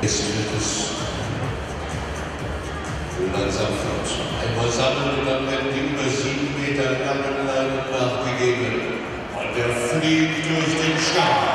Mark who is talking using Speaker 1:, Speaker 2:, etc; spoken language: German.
Speaker 1: Es wird es langsam flott. Einmal sammeln und dann werden die über sieben Meter langen Leinen nachgegeben. Und er fliegt durch den Start.